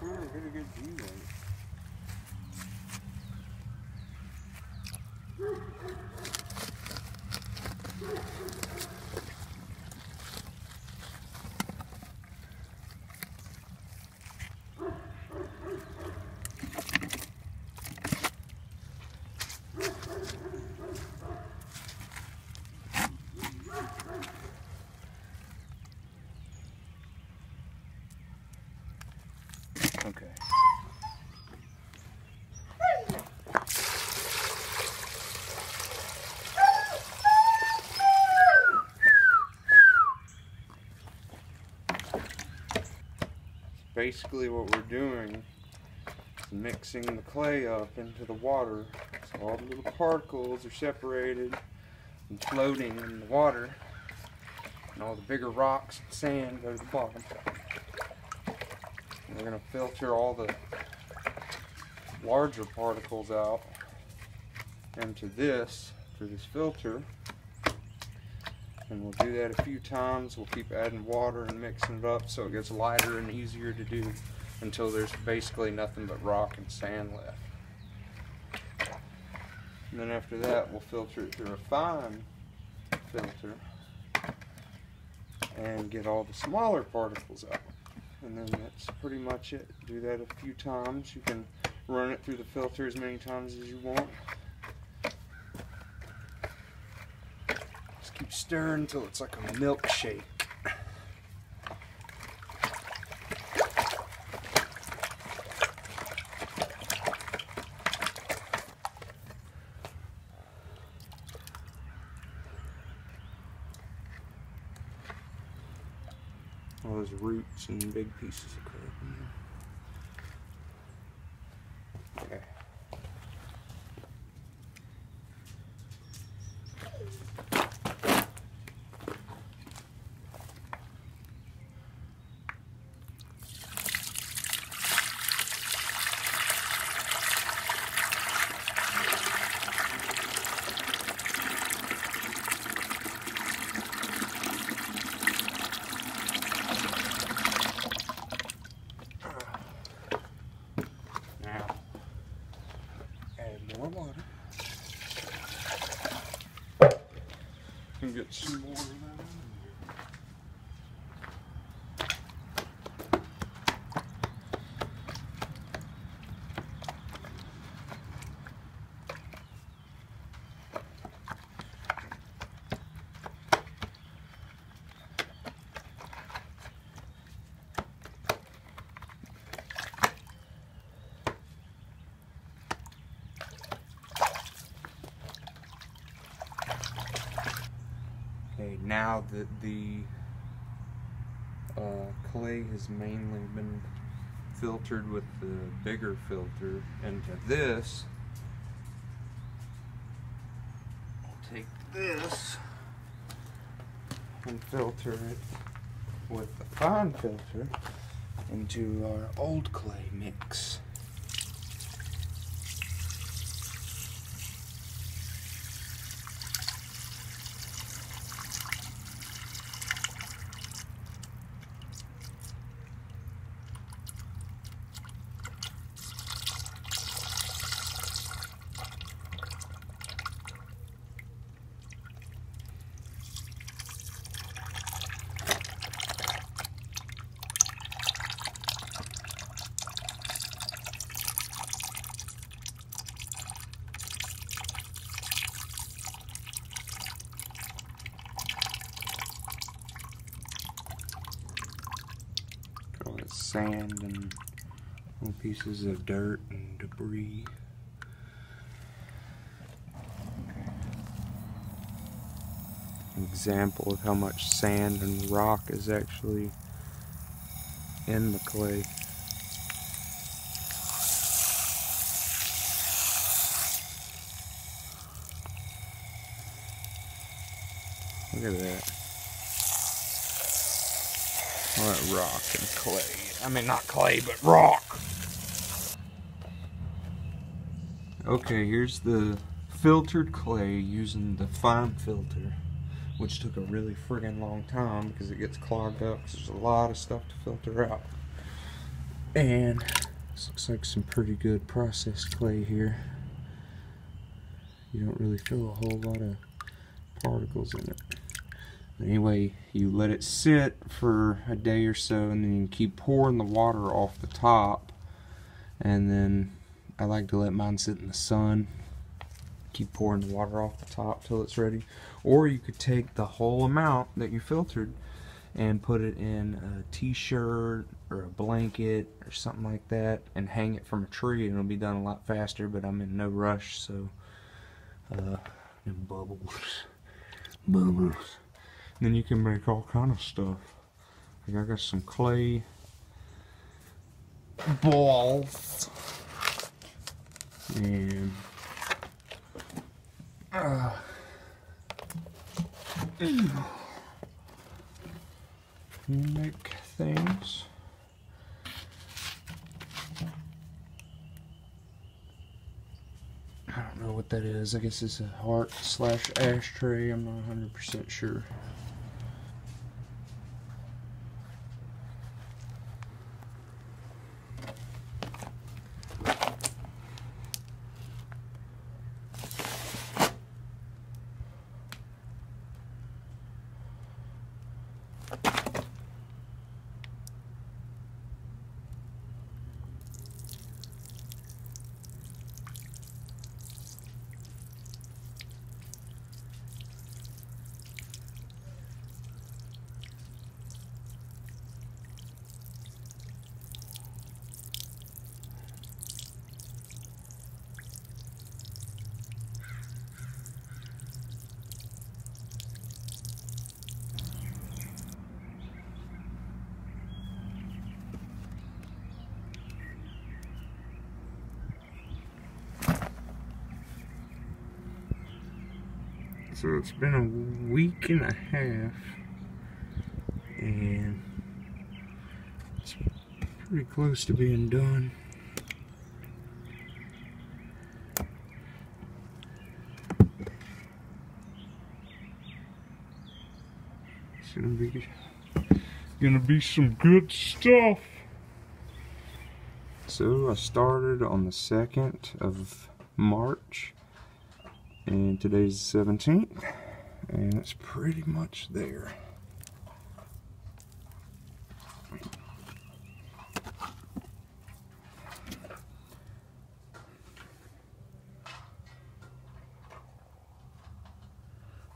pretty good view of it. Okay. Basically what we're doing is mixing the clay up into the water so all the little particles are separated and floating in the water and all the bigger rocks and sand go to the bottom. And we're going to filter all the larger particles out into this through this filter. And we'll do that a few times. We'll keep adding water and mixing it up so it gets lighter and easier to do until there's basically nothing but rock and sand left. And then after that, we'll filter it through a fine filter and get all the smaller particles out and then that's pretty much it. Do that a few times. You can run it through the filter as many times as you want. Stirring until it's like a milkshake. all those roots and big pieces of crab in there. Okay. Now, add more water. And get some more of that in there. Okay, now that the uh, clay has mainly been filtered with the bigger filter into this, I'll take this and filter it with the fine filter into our old clay mix. All that sand and little pieces of dirt and debris. An example of how much sand and rock is actually in the clay. Look at that. All that rock and clay. I mean, not clay, but rock. Okay, here's the filtered clay using the fine filter, which took a really friggin' long time because it gets clogged up 'cause there's a lot of stuff to filter out. And This looks like some pretty good processed clay here. You don't really feel a whole lot of particles in it. Anyway, you let it sit for a day or so and then you keep pouring the water off the top. And then I like to let mine sit in the sun. Keep pouring the water off the top till it's ready. Or you could take the whole amount that you filtered and put it in a t-shirt or a blanket or something like that and hang it from a tree and it'll be done a lot faster but I'm in no rush so uh, bubbles bubbles then you can make all kind of stuff like I got some clay balls and uh, make things. I don't know what that is. I guess it's a heart slash ashtray. I'm not 100% sure. So it's been a week and a half and it's pretty close to being done. It's gonna be gonna be some good stuff. So I started on the 2nd of March and today's the 17th and it's pretty much there.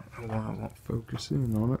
I don't I won't focus in on it